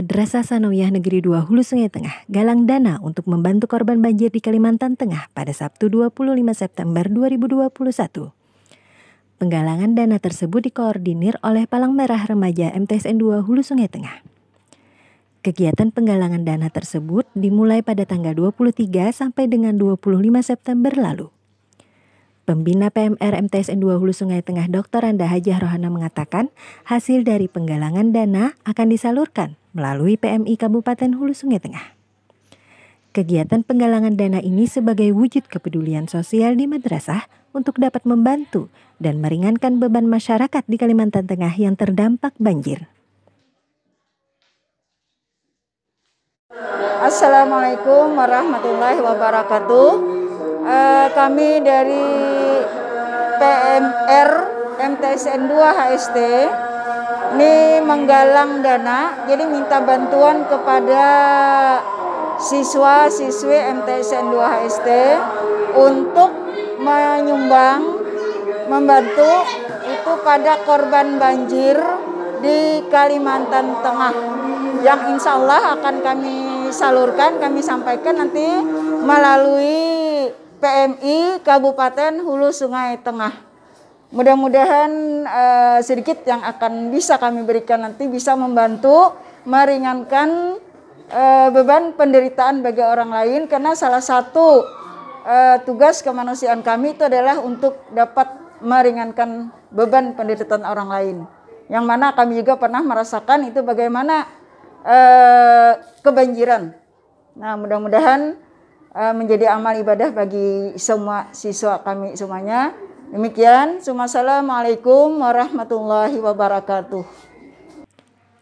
Madrasah Sanawiyah Negeri 2 Hulu Sungai Tengah galang dana untuk membantu korban banjir di Kalimantan Tengah pada Sabtu 25 September 2021. Penggalangan dana tersebut dikoordinir oleh Palang Merah Remaja MTSN 2 Hulu Sungai Tengah. Kegiatan penggalangan dana tersebut dimulai pada tanggal 23 sampai dengan 25 September lalu. Pembina PMR MTSN 2 Hulu Sungai Tengah Dr. Anda Hajah Rohana mengatakan hasil dari penggalangan dana akan disalurkan melalui PMI Kabupaten Hulu Sungai Tengah. Kegiatan penggalangan dana ini sebagai wujud kepedulian sosial di madrasah untuk dapat membantu dan meringankan beban masyarakat di Kalimantan Tengah yang terdampak banjir. Assalamualaikum warahmatullahi wabarakatuh uh, kami dari PMR MTSN 2 HST menggalang dana jadi minta bantuan kepada siswa siswi MTSN 2 HST untuk menyumbang membantu itu pada korban banjir di Kalimantan Tengah yang insya Allah akan kami salurkan kami sampaikan nanti melalui PMI Kabupaten Hulu Sungai Tengah. Mudah-mudahan uh, sedikit yang akan bisa kami berikan nanti bisa membantu meringankan uh, beban penderitaan bagi orang lain karena salah satu uh, tugas kemanusiaan kami itu adalah untuk dapat meringankan beban penderitaan orang lain. Yang mana kami juga pernah merasakan itu bagaimana uh, kebanjiran. Nah, mudah-mudahan Eh, menjadi amal ibadah bagi semua siswa kami semuanya. Demikian, Assalamualaikum warahmatullahi wabarakatuh.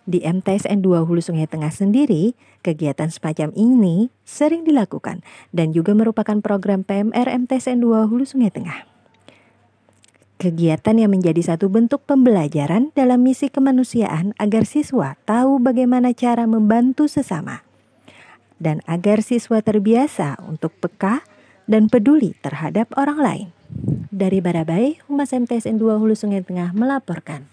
Di MTSN 2 Hulu Sungai Tengah sendiri, kegiatan semacam ini sering dilakukan dan juga merupakan program PMR MTSN 2 Hulu Sungai Tengah. Kegiatan yang menjadi satu bentuk pembelajaran dalam misi kemanusiaan agar siswa tahu bagaimana cara membantu sesama dan agar siswa terbiasa untuk peka dan peduli terhadap orang lain. Dari Barabai, Humas MTSN 2 Hulu Sungai Tengah melaporkan.